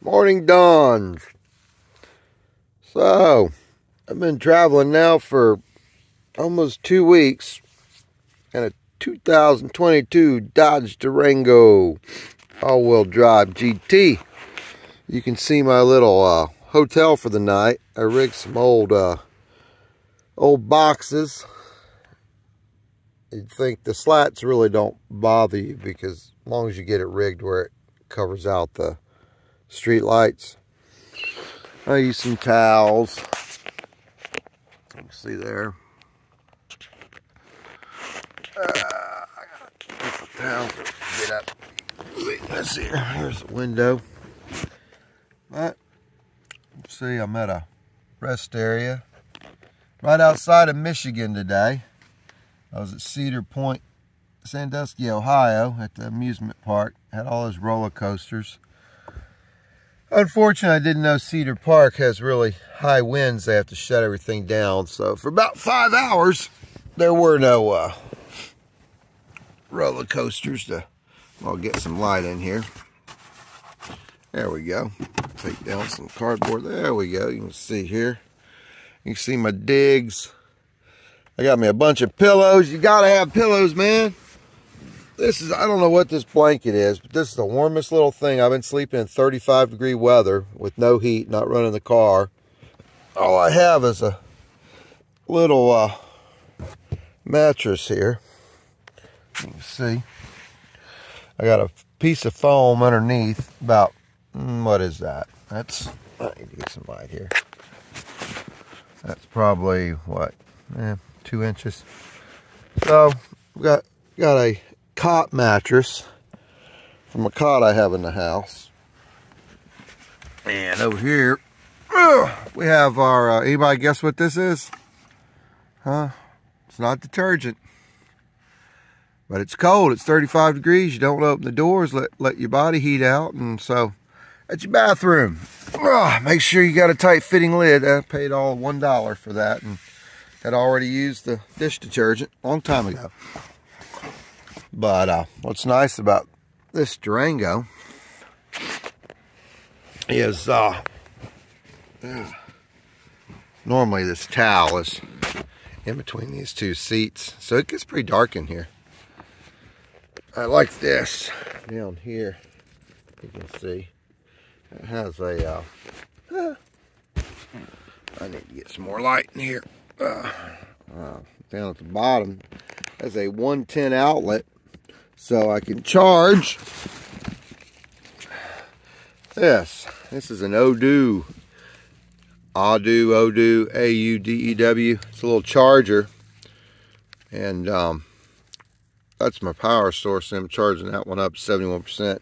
Morning dawns. So, I've been traveling now for almost two weeks in a 2022 Dodge Durango all-wheel drive GT. You can see my little uh, hotel for the night. I rigged some old uh, old boxes. You'd think the slats really don't bother you because as long as you get it rigged where it covers out the street lights. I use some towels. You can see there. Uh, towels get up. Let's see. Here's the window. But see, I'm at a rest area right outside of Michigan today. I was at Cedar Point, Sandusky, Ohio, at the amusement park. Had all those roller coasters. Unfortunately, I didn't know Cedar Park has really high winds. They have to shut everything down. So for about five hours, there were no uh, roller coasters to, I'll get some light in here. There we go. Take down some cardboard. There we go. You can see here. You can see my digs. I got me a bunch of pillows. You got to have pillows, man. This is, I don't know what this blanket is, but this is the warmest little thing. I've been sleeping in 35 degree weather with no heat, not running the car. All I have is a little uh, mattress here. Can see. I got a piece of foam underneath, about, mm, what is that? That's, I need to get some light here. That's probably, what, eh, two inches. So, we got, got a cot mattress from a cot I have in the house. And over here, we have our, uh, anybody guess what this is? Huh? It's not detergent. But it's cold. It's 35 degrees. You don't open the doors. Let, let your body heat out. And so, at your bathroom. make sure you got a tight fitting lid. I paid all $1 for that. And had already used the dish detergent a long time ago. But uh, what's nice about this Durango is uh, normally this towel is in between these two seats. So it gets pretty dark in here. I like this down here. You can see it has a. Uh, I need to get some more light in here. Uh, uh, down at the bottom has a 110 outlet so I can charge this. This is an Audew. Audew, Audew, A-U-D-E-W. It's a little charger. And um, that's my power source. I'm charging that one up 71%.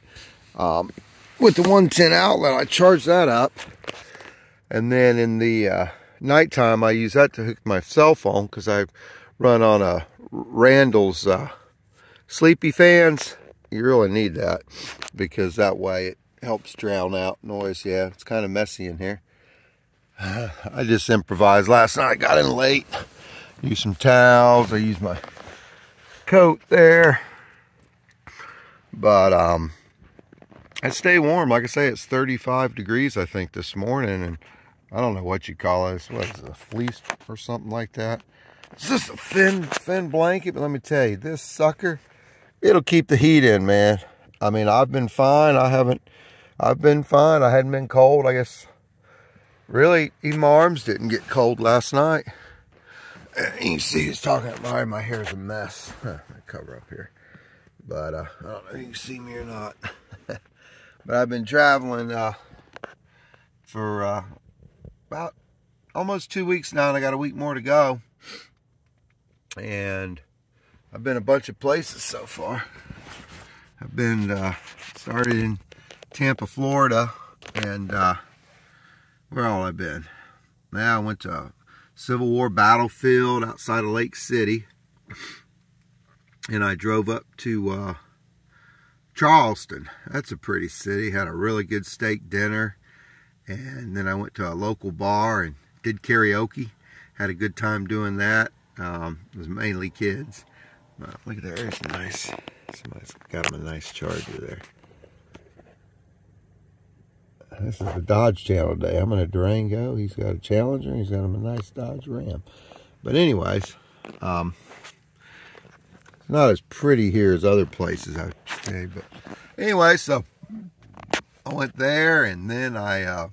Um, with the 110 outlet, I charge that up. And then in the uh, nighttime, I use that to hook my cell phone because I run on a Randall's uh, sleepy fans, you really need that because that way it helps drown out noise. Yeah, it's kind of messy in here. I just improvised last night. I Got in late. Use some towels. I use my coat there. But um, I stay warm. Like I say, it's 35 degrees, I think, this morning. And I don't know what you call it. What is it, a fleece or something like that? It's just a thin, thin blanket. But let me tell you, this sucker it'll keep the heat in, man. I mean, I've been fine. I haven't, I've been fine. I hadn't been cold. I guess, really, even my arms didn't get cold last night. You can see he's talking about my hair's a mess. Huh, cover up here. But uh, I don't know if you can see me or not. but I've been traveling uh, for uh, about almost two weeks now, and I got a week more to go. And I've been a bunch of places so far. I've been uh, started in Tampa, Florida, and uh, where all I've been. Now I went to a Civil War battlefield outside of Lake City, and I drove up to uh, Charleston. That's a pretty city. Had a really good steak dinner, and then I went to a local bar and did karaoke. Had a good time doing that. Um, it was mainly kids. Oh, look at there, it's nice. Somebody's got him a nice charger there. This is the Dodge channel today. I'm in a Durango. He's got a Challenger. He's got him a nice Dodge Ram. But anyways, um, it's not as pretty here as other places, I say. But anyway, so I went there and then I uh,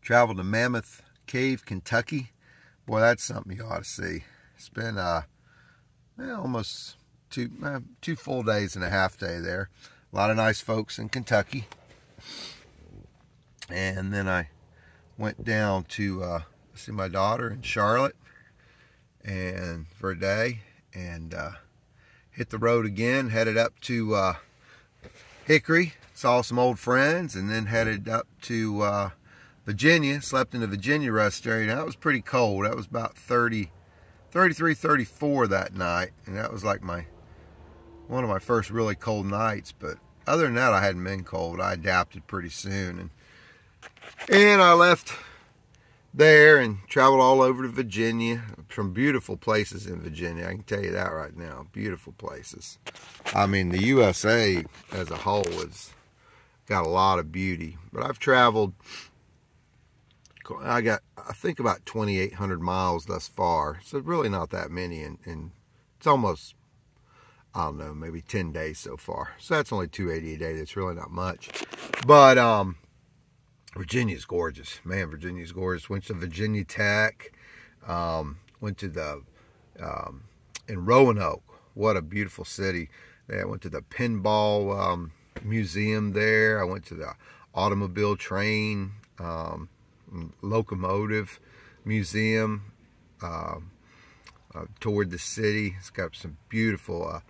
traveled to Mammoth Cave, Kentucky. Boy, that's something you ought to see. It's been uh, almost two uh, two full days and a half day there. A lot of nice folks in Kentucky. And then I went down to uh, see my daughter in Charlotte and for a day and uh, hit the road again, headed up to uh, Hickory, saw some old friends, and then headed up to uh, Virginia, slept in the Virginia rest area. Now, that was pretty cold. That was about 30, 33, 34 that night, and that was like my one of my first really cold nights. But other than that, I hadn't been cold. I adapted pretty soon, and and I left there and traveled all over to Virginia. Some beautiful places in Virginia. I can tell you that right now. Beautiful places. I mean, the USA as a whole has got a lot of beauty. But I've traveled, I got, I think about 2,800 miles thus far. So really not that many. And, and it's almost, I don't know, maybe 10 days so far. So that's only 280 a day. That's really not much. But, um, Virginia's gorgeous. Man, Virginia's gorgeous. Went to Virginia Tech. Um, went to the, um, in Roanoke. What a beautiful city. I went to the pinball um, museum there. I went to the automobile train um, locomotive museum. Uh, uh, toured the city. It's got some beautiful, uh,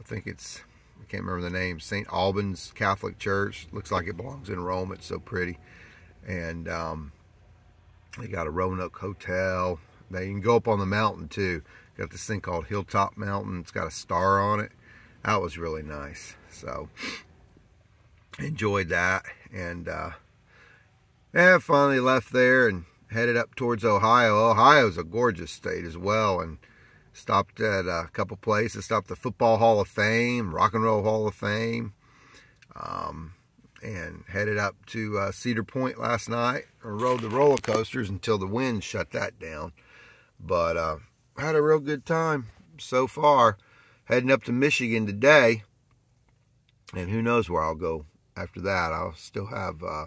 I think it's, I can't remember the name, St. Albans Catholic Church. Looks like it belongs in Rome. It's so pretty and um, they got a Roanoke Hotel. They can go up on the mountain too. Got this thing called Hilltop Mountain. It's got a star on it. That was really nice. So enjoyed that, and yeah, finally left there and headed up towards Ohio. Ohio's a gorgeous state as well, and stopped at a couple places. Stopped the Football Hall of Fame, Rock and Roll Hall of Fame. Um, and headed up to uh, Cedar Point last night. and rode the roller coasters until the wind shut that down. But uh, had a real good time so far. Heading up to Michigan today. And who knows where I'll go after that. I'll still have, uh,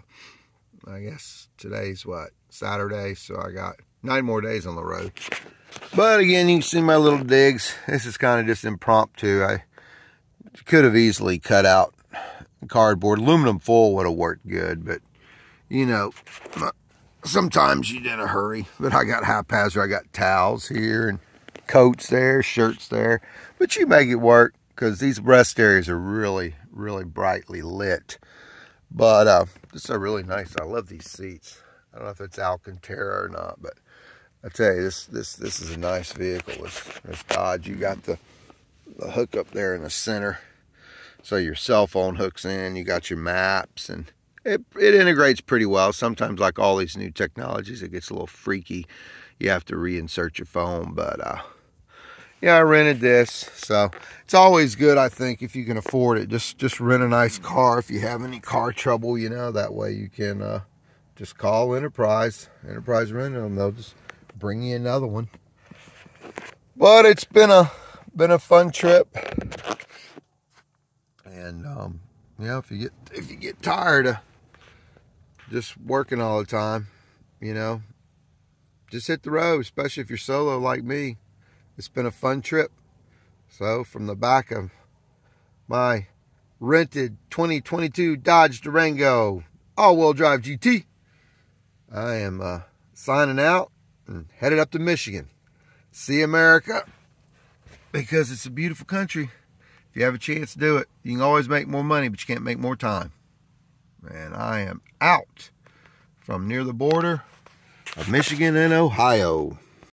I guess today's what, Saturday. So I got nine more days on the road. But again, you can see my little digs. This is kind of just impromptu. I could have easily cut out cardboard. Aluminum foil would have worked good, but you know, sometimes you're in a hurry. But I got haphazard. I got towels here and coats there, shirts there. But you make it work because these rest areas are really, really brightly lit. But uh, this is a really nice. I love these seats. I don't know if it's Alcantara or not, but I tell you, this this this is a nice vehicle. This, Dodge. You got the the hook up there in the center. So your cell phone hooks in, you got your maps, and it, it integrates pretty well. Sometimes, like all these new technologies, it gets a little freaky. You have to reinsert your phone, but uh, yeah, I rented this, so it's always good. I think if you can afford it, just just rent a nice car. If you have any car trouble, you know that way you can uh, just call Enterprise, Enterprise Rental, them. they'll just bring you another one. But it's been a been a fun trip. And um, you know, if you get if you get tired of just working all the time, you know, just hit the road, especially if you're solo like me. It's been a fun trip. So from the back of my rented 2022 Dodge Durango all-wheel drive GT, I am uh, signing out and headed up to Michigan. See America because it's a beautiful country. If you have a chance to do it, you can always make more money, but you can't make more time. And I am out from near the border of Michigan and Ohio.